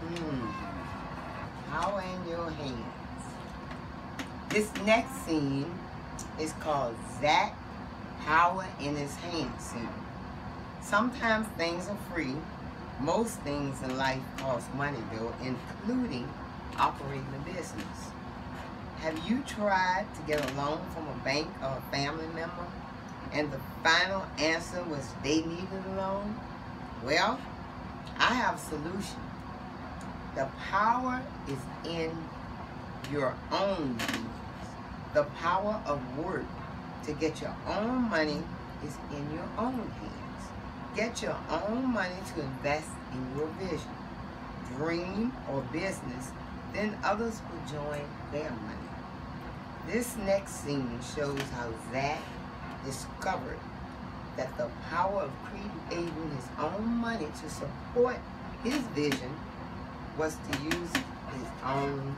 Hmm. Power in your hands. This next scene is called Zach Power in His Hands scene. Sometimes things are free. Most things in life cost money though, including operating a business. Have you tried to get a loan from a bank or a family member and the final answer was they needed a loan? Well, I have a solution. The power is in your own hands. The power of work to get your own money is in your own hands. Get your own money to invest in your vision, dream, or business, then others will join their money. This next scene shows how Zach discovered that the power of creating his own money to support his vision was to use his own